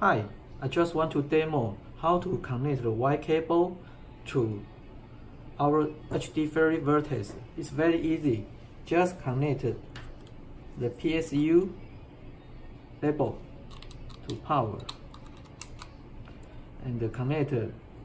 Hi, I just want to demo how to connect the Y cable to our HDFury Vertex. It's very easy. Just connect the PSU label to power and connect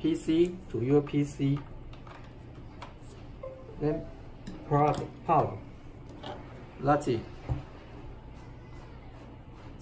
PC to your PC. Then plug power. That's it.